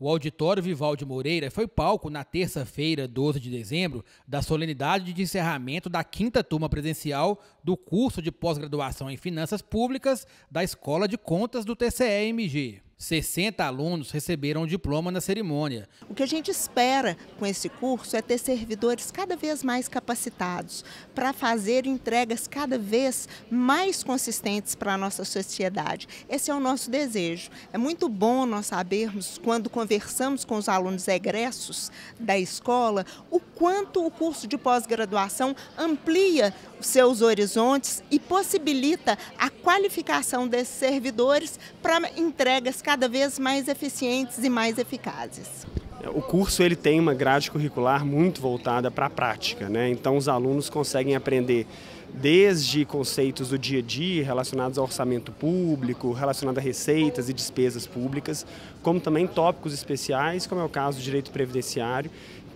O auditório Vivaldi Moreira foi palco na terça-feira, 12 de dezembro, da solenidade de encerramento da quinta turma presencial do curso de pós-graduação em Finanças Públicas da Escola de Contas do TCE-MG. 60 alunos receberam o diploma na cerimônia. O que a gente espera com esse curso é ter servidores cada vez mais capacitados para fazer entregas cada vez mais consistentes para a nossa sociedade. Esse é o nosso desejo. É muito bom nós sabermos, quando conversamos com os alunos egressos da escola, o quanto o curso de pós-graduação amplia seus horizontes e possibilita a qualificação desses servidores para entregas cada vez mais eficientes e mais eficazes. O curso ele tem uma grade curricular muito voltada para a prática, né? então os alunos conseguem aprender desde conceitos do dia a dia relacionados ao orçamento público, relacionados a receitas e despesas públicas, como também tópicos especiais, como é o caso do direito previdenciário,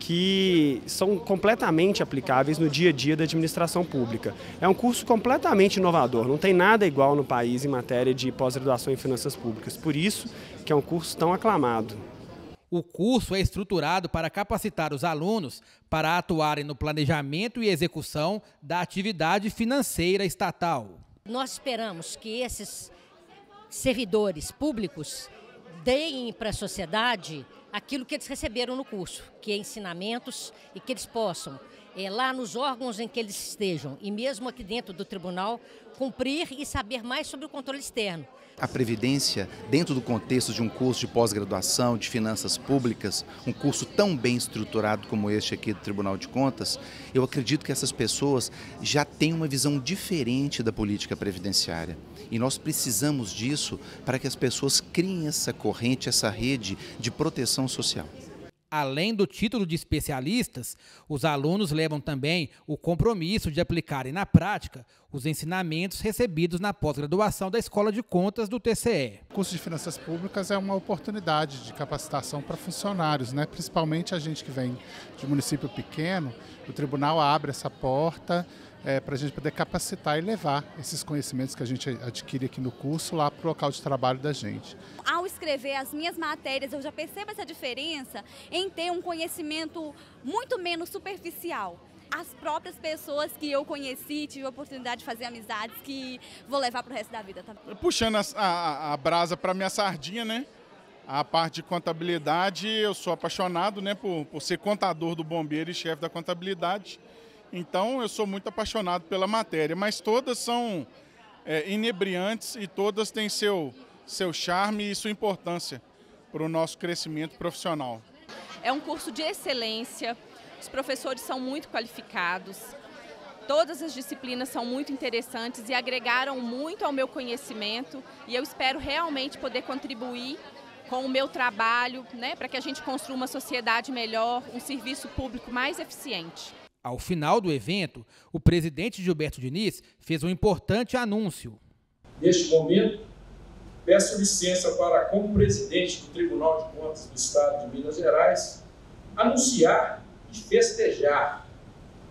que são completamente aplicáveis no dia a dia da administração pública. É um curso completamente inovador, não tem nada igual no país em matéria de pós-graduação em finanças públicas, por isso que é um curso tão aclamado. O curso é estruturado para capacitar os alunos para atuarem no planejamento e execução da atividade financeira estatal. Nós esperamos que esses servidores públicos deem para a sociedade aquilo que eles receberam no curso, que é ensinamentos e que eles possam, é, lá nos órgãos em que eles estejam e mesmo aqui dentro do tribunal, cumprir e saber mais sobre o controle externo. A Previdência, dentro do contexto de um curso de pós-graduação de finanças públicas, um curso tão bem estruturado como este aqui do Tribunal de Contas, eu acredito que essas pessoas já têm uma visão diferente da política previdenciária. E nós precisamos disso para que as pessoas criem essa corrente, essa rede de proteção social. Além do título de especialistas, os alunos levam também o compromisso de aplicarem na prática os ensinamentos recebidos na pós-graduação da Escola de Contas do TCE. O curso de Finanças Públicas é uma oportunidade de capacitação para funcionários, né? principalmente a gente que vem de município pequeno. O tribunal abre essa porta é, para a gente poder capacitar e levar esses conhecimentos que a gente adquire aqui no curso lá para o local de trabalho da gente. Ao escrever as minhas matérias, eu já percebo essa diferença em ter um conhecimento muito menos superficial as próprias pessoas que eu conheci, tive a oportunidade de fazer amizades que vou levar para o resto da vida. Tá? Puxando a, a, a brasa para minha sardinha, né? A parte de contabilidade, eu sou apaixonado né, por, por ser contador do bombeiro e chefe da contabilidade. Então eu sou muito apaixonado pela matéria, mas todas são é, inebriantes e todas têm seu, seu charme e sua importância para o nosso crescimento profissional. É um curso de excelência, os professores são muito qualificados, todas as disciplinas são muito interessantes e agregaram muito ao meu conhecimento e eu espero realmente poder contribuir com o meu trabalho, né, para que a gente construa uma sociedade melhor, um serviço público mais eficiente. Ao final do evento, o presidente Gilberto Diniz fez um importante anúncio. Neste momento, peço licença para, como presidente do Tribunal de Contas do Estado de Minas Gerais, anunciar e festejar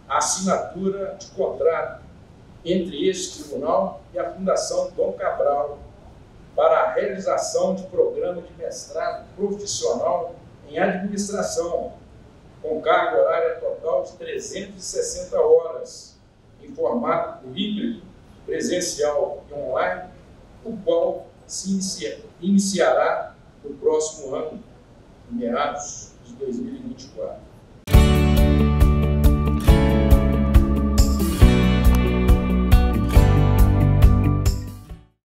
a assinatura de contrato entre este tribunal e a Fundação Dom Cabral para a realização de programa de mestrado profissional em administração com carga horária total de 360 horas, em formato híbrido, presencial e online, o qual se inicia, iniciará no próximo ano, meados de 2024.